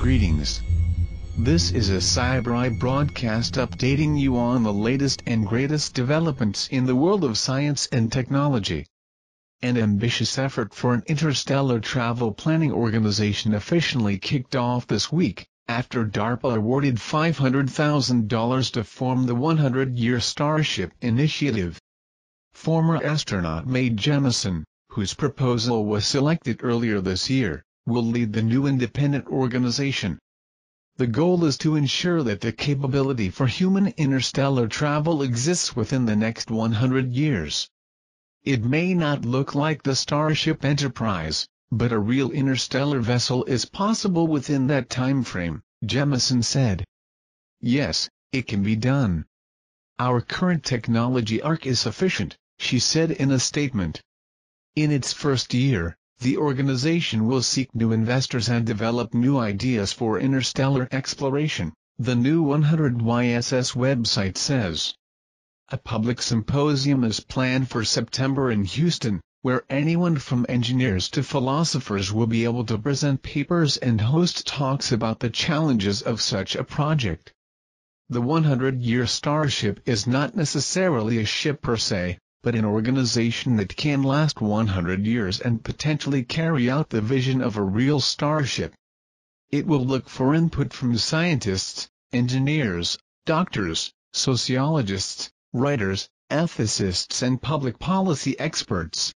Greetings. This is a CyberEye broadcast updating you on the latest and greatest developments in the world of science and technology. An ambitious effort for an interstellar travel planning organization officially kicked off this week, after DARPA awarded $500,000 to form the 100-year Starship Initiative. Former astronaut Mae Jemison, whose proposal was selected earlier this year, will lead the new independent organization. The goal is to ensure that the capability for human interstellar travel exists within the next 100 years. It may not look like the Starship Enterprise, but a real interstellar vessel is possible within that time frame, Jemison said. Yes, it can be done. Our current technology arc is sufficient, she said in a statement. In its first year, the organization will seek new investors and develop new ideas for interstellar exploration, the new 100YSS website says. A public symposium is planned for September in Houston, where anyone from engineers to philosophers will be able to present papers and host talks about the challenges of such a project. The 100-year Starship is not necessarily a ship per se, but an organization that can last 100 years and potentially carry out the vision of a real starship. It will look for input from scientists, engineers, doctors, sociologists, writers, ethicists and public policy experts.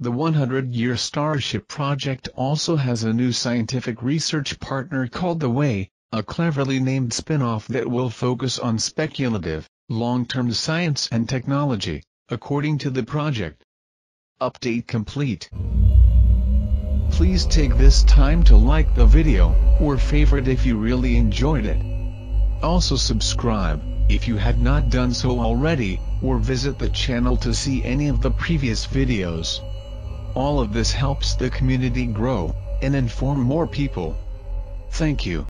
The 100-year Starship project also has a new scientific research partner called The Way, a cleverly named spin-off that will focus on speculative, long-term science and technology according to the project. Update complete. Please take this time to like the video, or favorite if you really enjoyed it. Also subscribe, if you had not done so already, or visit the channel to see any of the previous videos. All of this helps the community grow, and inform more people. Thank you.